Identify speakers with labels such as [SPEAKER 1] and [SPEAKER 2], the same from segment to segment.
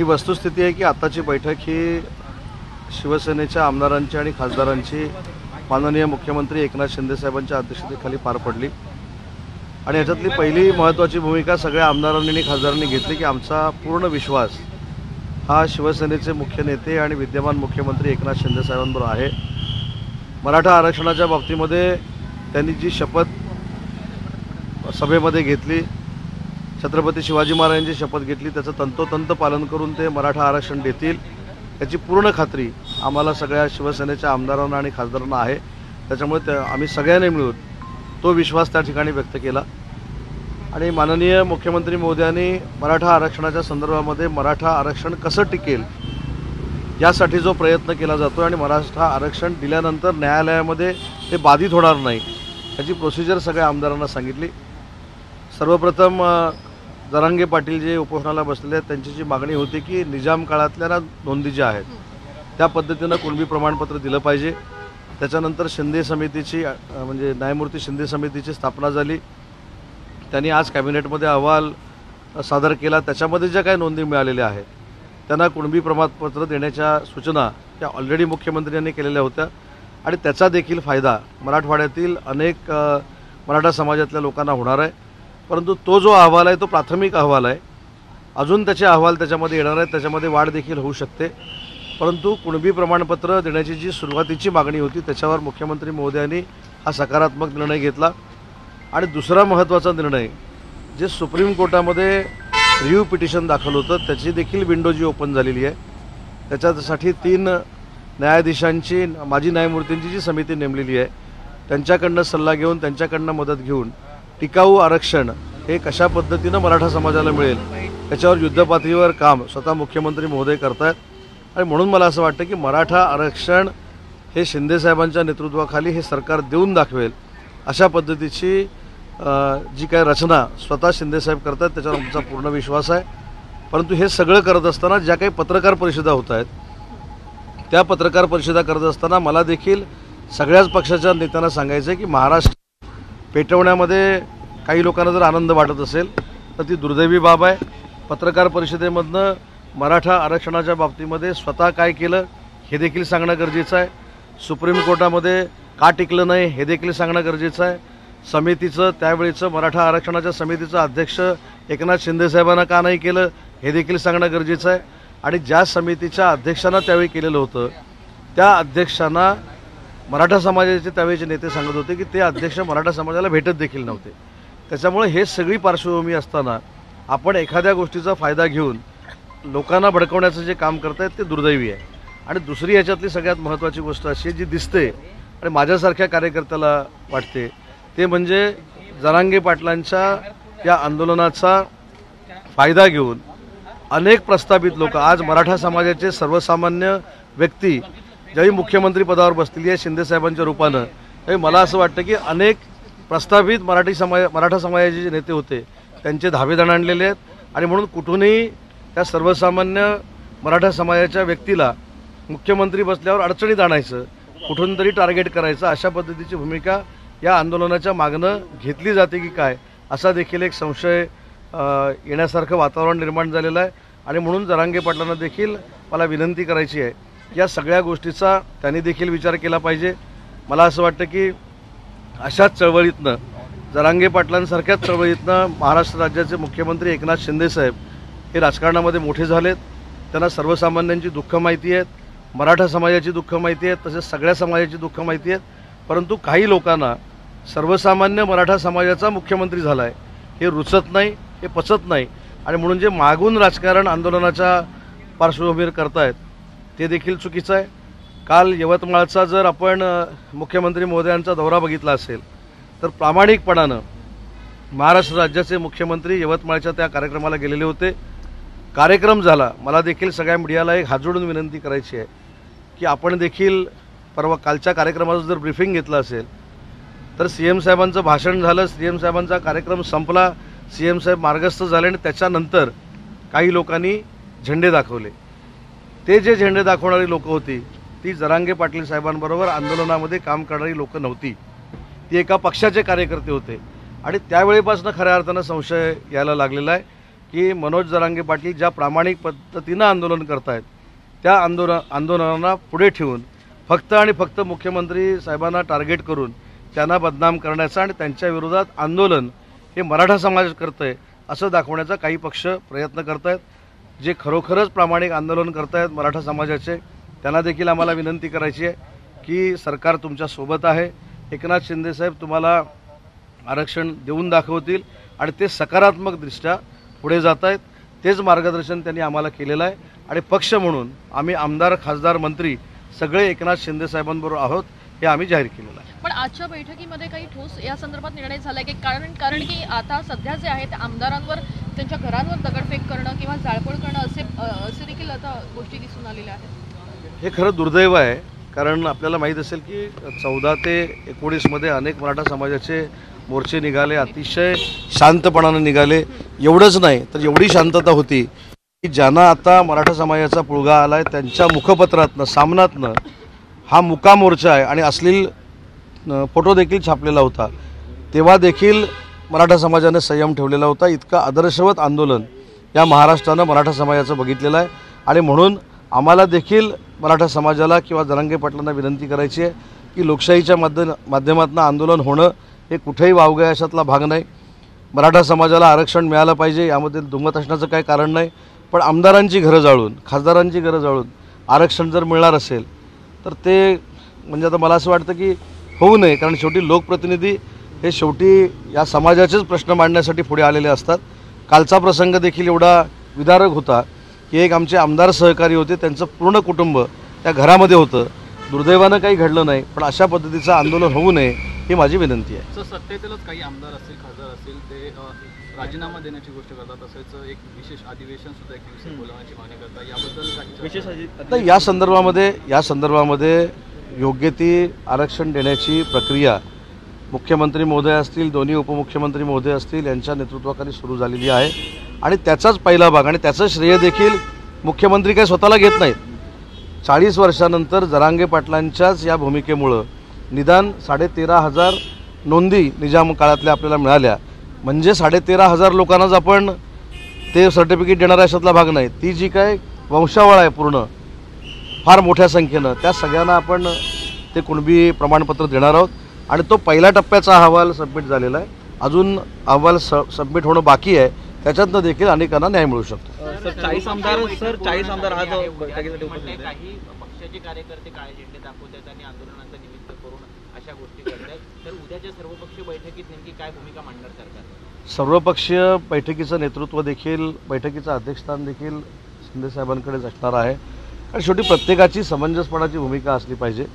[SPEAKER 1] ही वस्तुस्थिती आहे की आताची बैठक ही शिवसेनेच्या आमदारांची आणि खासदारांची माननीय मुख्यमंत्री एकनाथ शिंदेसाहेबांच्या अध्यक्षतेखाली पार पडली. आणि याच्यातली पहिली महत्त्वाची भूमिका सगळ्या आमदारांनी आणि खासदारांनी घेतली की आमचा पूर्ण विश्वास हा शिवसेनेचे मुख्य नेते आणि विद्यमान मुख्यमंत्री एकनाथ शिंदेसाहेबांवर आहे. मराठा आरक्षणाच्या बाबतीमध्ये त्यांनी जी शपथ सभेमध्ये घेतली छत्रपती शिवाजी महाराजांची शपथ घेतली. त्याचं तंतोतंत पालन करून ते मराठा आरक्षण देतील. याची पूर्ण खात्री आम्हाला सगळ्या शिवसेनेच्या आमदारांना आणि खासदारांना आहे. त्याच्यामुळे त्या आम्ही सगळ्यांनी मिळून तो विश्वास त्या ठिकाणी व्यक्त केला. आणि माननीय मुख्यमंत्री मोदयांनी मराठा आरक्षणाच्या संदर्भामध्ये मराठा आरक्षण कसं टिकेल यासाठी जो प्रयत्न केला जातो आणि मराठा आरक्षण दिल्यानंतर न्यायालयामध्ये ते बाधित होणार नाही याची प्रोसिजर सगळ्या आमदारांना सांगितली. सर्वप्रथम जरांगे पाटील जे उपोषणाला बसलेले आहेत त्यांची जी मागणी होती की निजाम काळातल्या ना नोंदी ज्या आहेत त्या पद्धतीनं कुणबी प्रमाणपत्र दिलं पाहिजे. त्याच्यानंतर शिंदे समितीची म्हणजे न्यायमूर्ती शिंदे समितीची स्थापना झाली. त्यांनी आज कॅबिनेटमध्ये अहवाल सादर केला. त्याच्यामध्ये ज्या काही नोंदी मिळालेल्या आहेत त्यांना कुणबी प्रमाणपत्र देण्याच्या सूचना त्या ऑलरेडी मुख्यमंत्र्यांनी केलेल्या होत्या. आणि त्याचा देखील फायदा मराठवाड्यातील अनेक मराठा समाजातल्या लोकांना होणार आहे. परंतु तो जो अहवाल आहे तो प्राथमिक अहवाल आहे. अजून त्याचे अहवाल त्याच्यामध्ये येणार आहेत त्याच्यामध्ये वाढ देखील होऊ शकते. परंतु कुणबी प्रमाणपत्र देण्याची जी सुरुवातीची मागणी होती त्याच्यावर मुख्यमंत्री महोदयांनी हा सकारात्मक निर्णय घेतला. आणि दुसरा महत्त्वाचा निर्णय जे सुप्रीम कोर्टामध्ये रिव्ह्यू पिटिशन दाखल होतं त्याची देखील विंडो जी ओपन झालेली आहे. त्याच्यासाठी तीन न्यायाधीशांची माजी न्यायमूर्तींची जी समिती नेमलेली आहे त्यांच्याकडनं सल्ला घेऊन त्यांच्याकडनं मदत घेऊन टिकाऊ आरक्षण हे कशा पद्धतीनं मराठा समाजाला मिळेल त्याच्यावर युद्धपातळीवर काम स्वतः मुख्यमंत्री महोदय करतायत. आणि म्हणून मला असं वाटतं की मराठा आरक्षण हे शिंदेसाहेबांच्या नेतृत्वाखाली हे सरकार देऊन दाखवेल अशा पद्धतीची जी काय रचना स्वतः शिंदेसाहेब करतात त्याच्यावर आमचा पूर्ण विश्वास आहे. परंतु हे सगळं करत असताना ज्या काही पत्रकार परिषदा होत आहेत त्या पत्रकार परिषदा करत असताना मला देखील सगळ्याच पक्षाच्या नेत्यांना सांगायचं आहे की महाराष्ट्र पेटवण्यामध्ये काही लोकांना जर आनंद वाटत असेल तर ती दुर्दैवी बाब आहे. पत्रकार परिषदेमधनं मराठा आरक्षणाच्या बाबतीमध्ये स्वतः काय केलं हे देखील सांगणं गरजेचं आहे. सुप्रीम कोर्टामध्ये का टिकलं नाही हे देखील सांगणं गरजेचं आहे. समितीचं त्यावेळीचं मराठा आरक्षणाच्या समितीचं अध्यक्ष एकनाथ शिंदेसाहेबांना का नाही केलं हे देखील सांगणं गरजेचं आहे. आणि ज्या समितीच्या अध्यक्षांना त्यावेळी केलेलं होतं त्या अध्यक्षांना मराठा समाजाचे त्यावेळेचे नेते सांगत होते की ते अध्यक्ष मराठा समाजाला भेटत देखील नव्हते. त्याच्यामुळे हे सगळी पार्श्वभूमी असताना आपण एखाद्या गोष्टीचा फायदा घेऊन लोकांना भडकवण्याचं जे काम करतायत ते दुर्दैवी आहे. आणि दुसरी याच्यातली सगळ्यात महत्त्वाची गोष्ट अशी आहे जी दिसते आणि माझ्यासारख्या कार्यकर्त्याला वाटते ते म्हणजे जरांगे पाटलांच्या या आंदोलनाचा फायदा घेऊन अनेक प्रस्थापित लोक आज मराठा समाजाचे सर्वसामान्य व्यक्ती ज्यावेळी मुख्यमंत्री पदावर बसलेली आहे शिंदेसाहेबांच्या रूपानं त्यावेळी मला असं वाटतं की अनेक प्रस्थापित मराठी समाज मराठा समाजाचे जे नेते होते त्यांचे धाबे दणाणलेले आहेत. आणि म्हणून कुठूनही त्या सर्वसामान्य मराठा समाजाच्या व्यक्तीला मुख्यमंत्री बसल्यावर अडचणीत आणायचं कुठून तरी टार्गेट करायचं अशा पद्धतीची भूमिका या आंदोलनाच्या मागणं घेतली जाते की काय असा देखील एक संशय येण्यासारखं वातावरण निर्माण झालेलं आहे. आणि म्हणून जरांगे पाटलांना देखील मला विनंती करायची आहे या सगळ्या गोष्टीचा त्यांनी देखील विचार केला पाहिजे. मला असं वाटतं की अशाच चळवळीतनं जरांगे पाटलांसारख्याच चळवळीतनं महाराष्ट्र राज्याचे मुख्यमंत्री एकनाथ शिंदेसाहेब हे राजकारणामध्ये मोठे झालेत. त्यांना सर्वसामान्यांची दुःख माहिती आहेत मराठा समाजाची दुःख माहिती आहेत तसेच सगळ्या समाजाची दुःख माहिती आहेत. परंतु काही लोकांना सर्वसामान्य मराठा समाजाचा मुख्यमंत्री झाला आहे हे रुचत नाही हे पचत नाही. आणि म्हणून जे मागून राजकारण आंदोलनाच्या पार्श्वभूमीवर करतायत ते देखील चुकीचं आहे. काल यवतमाळचा जर आपण मुख्यमंत्री महोदयांचा दौरा बघितला असेल तर प्रामाणिकपणानं महाराष्ट्र राज्याचे मुख्यमंत्री यवतमाळच्या त्या कार्यक्रमाला गेलेले होते. कार्यक्रम झाला. मला देखील सगळ्या मीडियाला एक हात जोडून विनंती करायची आहे की आपण देखील परवा कालच्या कार्यक्रमाचं जर ब्रिफिंग घेतलं असेल तर सी एम साहेबांचं भाषण झालं. सी एम साहेबांचा कार्यक्रम संपला. सी एम साहेब मार्गस्थ झाले आणि त्याच्यानंतर काही लोकांनी झेंडे दाखवले. ते जे झेंडे दाखवणारी लोक होती ती जरांगे पाटील साहेबांबरोबर आंदोलनामध्ये काम करणारी लोक नव्हती. ती एका पक्षाचे कार्यकर्ते होते. आणि त्यावेळेपासून खऱ्या अर्थानं संशय यायला लागलेला आहे की मनोज जरांगे पाटील ज्या प्रामाणिक पद्धतीनं आंदोलन करतायत त्या आंदोलन आंदोलनांना पुढे ठेवून फक्त आणि फक्त मुख्यमंत्री साहेबांना टार्गेट करून त्यांना बदनाम करण्याचा आणि त्यांच्या विरोधात आंदोलन हे मराठा समाज करतंय असं दाखवण्याचा काही पक्ष प्रयत्न करतायत. जे खरोखरच प्रामाणिक आंदोलन करतायत मराठा समाजाचे त्यांना देखील आम्हाला विनंती करायची आहे की सरकार तुमच्यासोबत आहे. एकनाथ शिंदेसाहेब तुम्हाला आरक्षण देऊन दाखवतील आणि ते सकारात्मकदृष्ट्या पुढे जात आहेत तेच मार्गदर्शन त्यांनी आम्हाला केलेलं आहे. आणि पक्ष म्हणून आम्ही आमदार खासदार मंत्री सगळे एकनाथ शिंदेसाहेबांबरोबर आहोत हे आम्ही जाहीर केलेलं आहे.
[SPEAKER 2] पण आजच्या बैठकीमध्ये काही ठोस या संदर्भात निर्णय झालाय की कारण कारण की आता सध्या जे आहे ते आमदारांवर त्यांच्या घरांवर दगडफेक करणं किंवा जाळपोळ करणं असे असे देखील आता गोष्टी दिसून आलेल्या आहेत.
[SPEAKER 1] हे खरं दुर्दैव आहे कारण आपल्याला माहीत असेल की चौदा ते एकोणीसमध्ये अनेक मराठा समाजाचे मोर्चे निघाले अतिशय शांतपणानं निघाले. एवढंच नाही तर एवढी शांतता होती की ज्यांना आता मराठा समाजाचा पुळगा आला आहे त्यांच्या मुखपत्रातनं सामनातनं हा मुका मोर्चा आहे. आणि अश्लील फोटो देखील छापलेला होता. तेव्हा देखील मराठा समाजाने संयम ठेवलेला होता. इतकं आदर्शवत आंदोलन या महाराष्ट्रानं मराठा समाजाचं बघितलेलं आहे. आणि म्हणून आम्हाला देखील मराठा समाजाला किंवा जरांगे पाटलांना विनंती करायची आहे की लोकशाहीच्या माध्यम माध्यमातून आंदोलन होणं हे कुठेही वावगं अशातला भाग नाही. मराठा समाजाला आरक्षण मिळालं पाहिजे यामध्ये दुमत असण्याचं काही कारण नाही. पण आमदारांची घरं जाळून खासदारांची घरं जाळून आरक्षण जर मिळणार असेल तर ते म्हणजे आता मला असं वाटतं की होऊ नये. कारण शेवटी लोकप्रतिनिधी हे शेवटी या समाजाचेच प्रश्न मांडण्यासाठी पुढे आलेले असतात. कालचा प्रसंग देखील एवढा विदारक होता की एक आमचे आमदार सहकारी होते त्यांचं पूर्ण कुटुंब त्या घरामध्ये होतं. दुर्दैवानं काही घडलं नाही पण अशा पद्धतीचं आंदोलन होऊ नये ही माझी विनंती आहे.
[SPEAKER 3] सत्तेतीलच काही आमदार असतील खासदार असतील ते राजीनामा देण्याची गोष्ट करतात तसेच एक विशेष अधिवेशन सुद्धा एक दिवशी बोलवण्याची मागणी करतात. याबद्दल विशेष
[SPEAKER 1] तर या संदर्भामध्ये या संदर्भामध्ये योग्य ती आरक्षण देण्याची प्रक्रिया मुख्यमंत्री महोदय असतील दोन्ही उपमुख्यमंत्री महोदय असतील यांच्या नेतृत्वाखाली सुरू झालेली आहे. आणि त्याचाच पहिला भाग आणि त्याचं श्रेय देखील मुख्यमंत्री काही स्वतःला घेत नाहीत. चाळीस वर्षानंतर जरांगे पाटलांच्याच या भूमिकेमुळं निदान साडेतेरा हजार नोंदी निजाम काळातल्या आपल्याला मिळाल्या. म्हणजे साडेतेरा हजार लोकांनाच आपण ते सर्टिफिकेट देणारा अशातला भाग नाही. ती जी काय वंशावळ आहे पूर्ण फार मोठ्या संख्येनं त्या सगळ्यांना आपण ते कुणबी प्रमाणपत्र देणार आहोत. आणि तो पहिल्या टप्प्याचा अहवाल सबमिट झालेला आहे. अजून अहवाल स सबमिट होणं बाकी आहे. त्याच्यातनं देखील अनेकांना न्याय मिळू शकतो.
[SPEAKER 4] सर चाळीस आमदार सर चाळीस आमदार आज
[SPEAKER 5] काही पक्षाचे कार्यकर्ते काळे झेंडे दाखवतात आणि आंदोलनाचं निमित्त करून अशा गोष्टी करतात तर उद्याच्या सर्वपक्षीय बैठकीत नेमकी काय भूमिका मांडणार सरकार?
[SPEAKER 1] सर्वपक्षीय बैठकीचं नेतृत्व देखील बैठकीचं अध्यक्षस्थान देखील शिंदेसाहेबांकडेच असणार आहे. आणि शेवटी प्रत्येकाची समंजसपणाची भूमिका असली पाहिजे.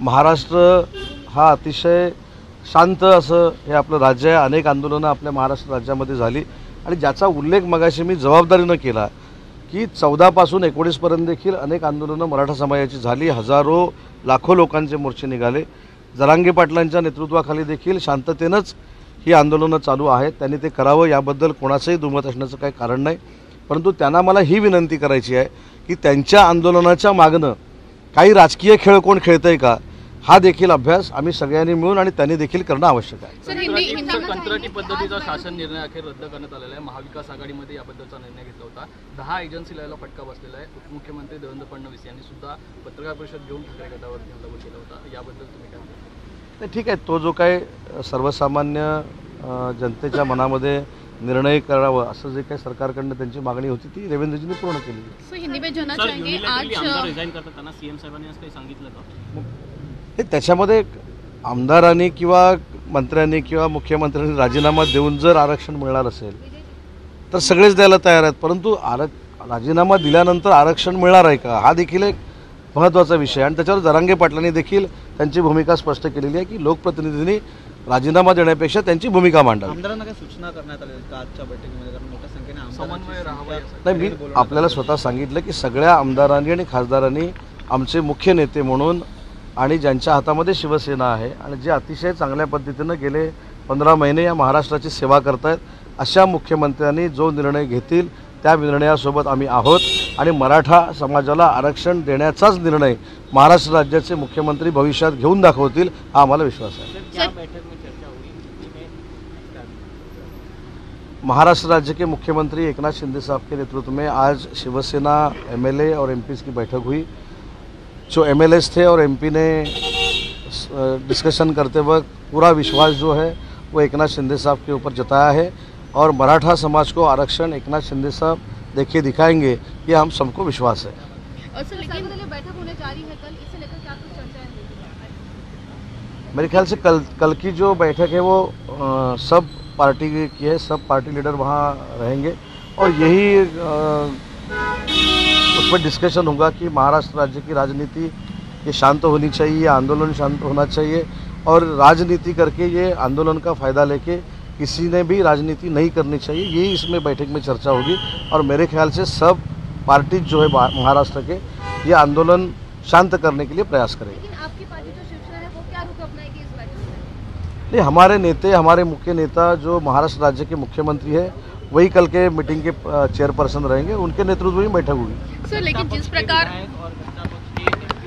[SPEAKER 1] महाराष्ट्र हा अतिशय शांत असं हे आपलं राज्य आहे. अनेक आंदोलनं आपल्या महाराष्ट्र राज्यामध्ये झाली. आणि ज्याचा उल्लेख मगाशी मी जबाबदारीनं केला की चौदापासून एकोणीसपर्यंत देखील अनेक आंदोलनं मराठा समाजाची झाली. हजारो लाखो लोकांचे मोर्चे निघाले. जरांगे पाटलांच्या नेतृत्वाखाली देखील शांततेनंच ही आंदोलनं चालू आहेत. त्यांनी ते करावं याबद्दल कोणाचंही दुमत असण्याचं काही कारण नाही. परंतु त्यांना मला ही विनंती करायची आहे की त्यांच्या आंदोलनाच्या मागणं काही राजकीय खेळ कोण खेळतंय का? हा देखील अभ्यास आम्ही सगळ्यांनी मिळून आणि त्यांनी देखील करणं आवश्यक आहे.
[SPEAKER 2] सर हिंदी
[SPEAKER 3] कंत्राटी पद्धतीचा शासन निर्णय अखेर रद्द करण्यात आलेला आहे. महाविकास आघाडीमध्ये याबद्दलचा निर्णय घेतला होता. दहा एजन्सीला याला फटका बसलेला आहे. उपमुख्यमंत्री देवेंद्र फडणवीस यांनी सुद्धा पत्रकार परिषद घेऊन ठाकरे गटावर हल्ला केला होता. याबद्दल तुम्ही काय?
[SPEAKER 1] नाही ठीक आहे. तो जो काय सर्वसामान्य जनतेच्या मनामध्ये निर्णय करावं असं जे काही सरकारकडनं त्यांची मागणी होती ती देवेंद्रजींनी पूर्ण केली.
[SPEAKER 2] सर हिंदी में आज
[SPEAKER 5] त्यांना सीएम साहेबांनी असं काही सांगितलं का?
[SPEAKER 1] त्याच्यामध्ये आमदारांनी किंवा मंत्र्यांनी किंवा मुख्यमंत्र्यांनी राजीनामा देऊन जर आरक्षण मिळणार असेल तर सगळेच द्यायला तयार आहेत. परंतु आरक राजीनामा दिल्यानंतर आरक्षण मिळणार आहे का? हा देखील एक महत्त्वाचा विषय आहे. आणि त्याच्यावर जरांगे पाटलांनी देखील त्यांची भूमिका स्पष्ट केलेली आहे की लोकप्रतिनिधींनी राजीनामा देण्यापेक्षा त्यांची भूमिका मांडावी.
[SPEAKER 4] आमदारांना काही सूचना करण्यात आल्या आहेत का आजच्या बैठकीमध्ये? कारण मोठ्या संख्येने आमदारांची
[SPEAKER 3] समन्वय राहावा यासाठी.
[SPEAKER 1] नाही मी आपल्याला स्वतः सांगितलं की सगळ्या आमदारांनी आणि खासदारांनी आमचे मुख्य नेते म्हणून आणि ज्यांच्या हातामध्ये शिवसेना आहे आणि जे अतिशय चांगल्या पद्धतीनं गेले पंधरा महिने या महाराष्ट्राची सेवा करतायत अशा मुख्यमंत्र्यांनी जो निर्णय घेतील त्या निर्णयासोबत आम्ही आहोत. आणि मराठा समाजाला आरक्षण देण्याचाच निर्णय महाराष्ट्र राज्याचे मुख्यमंत्री भविष्यात घेऊन दाखवतील हा आम्हाला विश्वास आहे. महाराष्ट्र राज्य के मुख्यमंत्री एकनाथ शिंदे साहब के नेतृत्व में आज शिवसेना एमएलए और एमपीज की बैठक हुई. जो एमएलएस थे और एमपी ने डिस्कशन करते वक्त पूरा विश्वास जो है वो एकनाथ शिंदे साहब के ऊपर जताया है। और मराठा समाज को आरक्षण एकनाथ शिंदे साहब देखिए दिखाएँगे ये हम सबको विश्वास है।
[SPEAKER 2] अ, सर लेकिन बैठक होने जा रही है कल इसे लेकर क्या कुछ चर्चा है?
[SPEAKER 1] मेरे ख्याल से कल कल की जो बैठक है वो अ, सब पार्टी की है सब पार्टी लीडर वहाँ रहेंगे। और यही अ, उस पर डिस्कशन होगा कि महाराष्ट्र राज्य की राजनीति ये शांत होनी चाहिए ये आंदोलन शांत होना चाहिए और राजनीति करके ये आंदोलन का फ़ायदा लेके किसी ने भी राजनीति नहीं करनी चाहिए यही इसमें बैठक में चर्चा होगी। और मेरे ख्याल से सब पार्टी जो है महाराष्ट्र के ये आंदोलन शांत करने के लिए प्रयास करेंगे। नहीं हमारे नेते हमारे मुख्य नेता जो महाराष्ट्र राज्य के मुख्यमंत्री है वही कल के मीटिंग के चेयरपर्सन रहेंगे उनके नेतृत्व में बैठक होगी।
[SPEAKER 2] सर लेकिन जिस प्रकार
[SPEAKER 5] और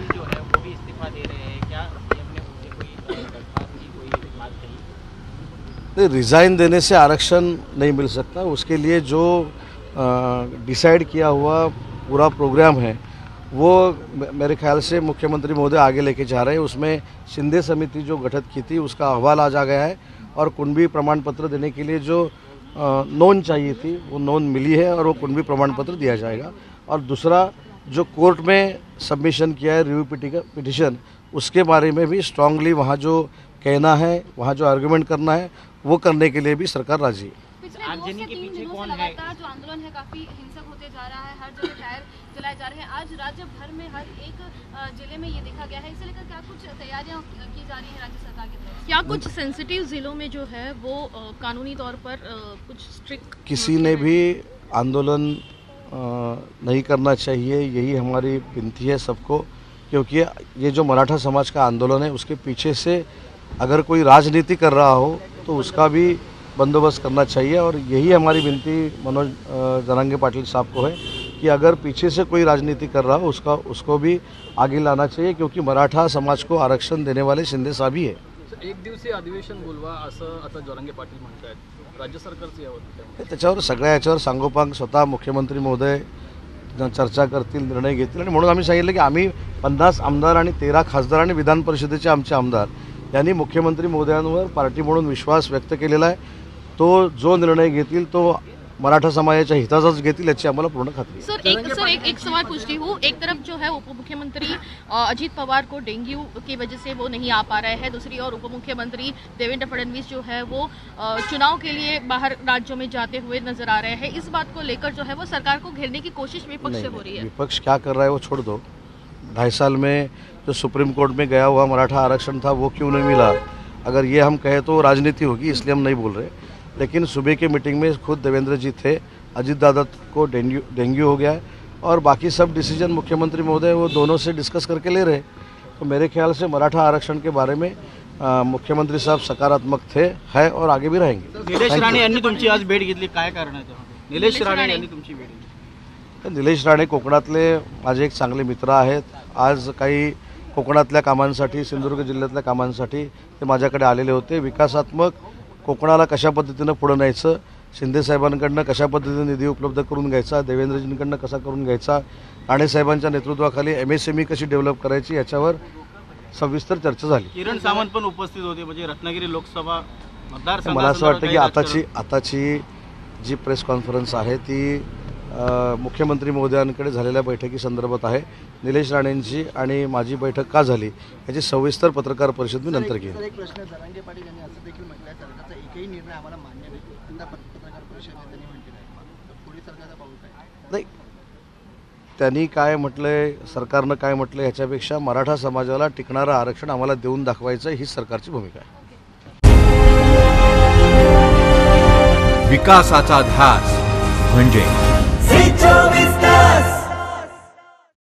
[SPEAKER 5] जो है वो भी इस्तीफा दे रहे हैं। क्या
[SPEAKER 1] नहीं रिज़ाइन देने से आरक्षण नहीं मिल सकता। उसके लिए जो डिसाइड किया हुआ पूरा प्रोग्राम है वो मेरे ख्याल से मुख्यमंत्री महोदय आगे लेके जा रहे हैं। उसमें शिंदे समिति जो गठित की थी उसका अहवाल आज आ गया है और कुंभी प्रमाण पत्र देने के लिए जो नोन चाहिए थी वो नोन मिली है और वो कुंभी प्रमाण पत्र दिया जाएगा। और दूसरा जो कोर्ट में सबमिशन किया है रिव्यू पिटिशन उसके बारे में भी स्ट्रांगली वहाँ जो कहना है वहाँ जो आर्गुमेंट करना है वो करने के लिए भी सरकार राज़ी है।
[SPEAKER 5] आगजनी के पीछे कौन है?
[SPEAKER 6] जो आंदोलन है काफ़ी हिंसक होते जा रहा है हर जगह टायर जलाए जा रहे हैं। आज राज्य भर में हर एक ज़िले में ये देखा गया है। इसे लेकर क्या कुछ तैयारियाँ की जा रही है राज्य सरकार की तरफ़
[SPEAKER 2] क्या कुछ सेंसिटिव जिलों में जो है वो कानूनी तौर पर कुछ स्ट्रिक्ट
[SPEAKER 1] किसी ने भी आंदोलन नहीं करना चाहिए, यही हमारी विनती है सबको, क्योंकि ये जो मराठा समाज का आंदोलन है, उसके पीछे से अगर कोई राजनीति कर रहा हो तो उसका भी बंदोबस्त करना चाहिए, और यही हमारी विनती मनोज जनांगे पाटिल साहब को है कि अगर पीछे से कोई राजनीति कर रहा हो, उसका, उसको भी आगे लाना चाहिए, क्योंकि मराठा समाज को आरक्षण देने वाले शिंदे साहब ही है।
[SPEAKER 3] एक दिवसीय अधिवेशन बोलवा, असं आता जरांगे पाटील म्हणतायत. राज्य सरकारचं यावं
[SPEAKER 1] त्याच्यावर सगळ्या याच्यावर सांगोपांग स्वतः मुख्यमंत्री महोदय चर्चा करतील निर्णय घेतील. आणि म्हणून आम्ही सांगितलं की आम्ही पन्नास आमदार आणि तेरा खासदार आणि विधान परिषदेचे आमचे आमदार यांनी मुख्यमंत्री महोदयांवर पार्टी म्हणून विश्वास व्यक्त केलेला आहे. तो जो निर्णय घेतील तो मराठा समाजाच्या हिताचाच घेतील याची आम्हाला पूर्ण खात्री
[SPEAKER 2] सर एक सर एक एक सवाल पूछती हूँ। एक तरफ़ जो है उप मुख्यमंत्री अजीत पवार को डेंगू की वजह से वो नहीं आ पा रहे हैं। दूसरी ओर उप मुख्यमंत्री देवेंद्र फडणवीस जो है वो चुनाव के लिए बाहर राज्यों में जाते हुए नज़र आ रहे हैं। इस बात को लेकर जो है वो सरकार को घेरने की कोशिश विपक्ष से हो रही है।
[SPEAKER 1] विपक्ष क्या कर रहा है वो छोड़ दो। ढाई साल में जो सुप्रीम कोर्ट में गया हुआ मराठा आरक्षण था वो क्यों नहीं मिला? अगर ये हम कहें तो राजनीति होगी इसलिए हम नहीं बोल रहे। लेकिन सुबह के मीटिंग में खुद देवेंद्र जी थे अजीत दादा को डेंगू डेंगू हो गया है और बाकी सब डिसीजन मुख्यमंत्री महोदय वो दोनों से डिस्कस करके ले रहे हैं तो मेरे ख्याल से मराठा आरक्षण के बारे में मुख्यमंत्री साहब सकारात्मक थे है और आगे भी रहेंगे
[SPEAKER 4] निलेश राणे. यांनी तुमची आज भेट घेतली काय कारण आहे? निलेश राणे. यांनी तुमची भेट घेतली
[SPEAKER 1] निलेश राणे कोकणातले माझे एक चांगले मित्र आहेत आज काही कोकणातल्या कामांसाठी सिंधुदुर्ग जिल्ह्यातल्या कामांसाठी ते माझ्याकडे आलेले होते विकासात्मक कोकणाला कशा पद्धतीनं पुढं न्यायचं शिंदे साहेबांकडनं कशा पद्धतीने निधी उपलब्ध करून घ्यायचा देवेंद्रजींकडनं कसा करून घ्यायचा राणे साहेबांच्या नेतृत्वाखाली एम एस एम ई कशी डेव्हलप करायची याच्यावर सविस्तर चर्चा झाली.
[SPEAKER 4] किरण सावंत पण उपस्थित होते म्हणजे रत्नागिरी लोकसभा मतदार
[SPEAKER 1] मला असं वाटतं की आताची आताची जी प्रेस कॉन्फरन्स आहे ती मुख्यमंत्री महोदयांकडे झालेल्या बैठकीसंदर्भात आहे. निलेश राणेंची आणि माझी बैठक का झाली याची सविस्तर पत्रकार परिषद मी नंतर घेईन.
[SPEAKER 7] सर एक प्रश्न. जरांगे पाटील यांनी असं देखील म्हटलं आहे सरकारचा एकही निर्णय आम्हाला मान्य नाही. त्यांनी काय?
[SPEAKER 1] नाही त्यांनी काय म्हटलंय सरकारनं काय म्हटलं ह्याच्यापेक्षा मराठा समाजाला टिकणारं आरक्षण आम्हाला देऊन दाखवायचं हीच सरकारची भूमिका आहे.
[SPEAKER 8] विकासाचा ध्यास म्हणजे show me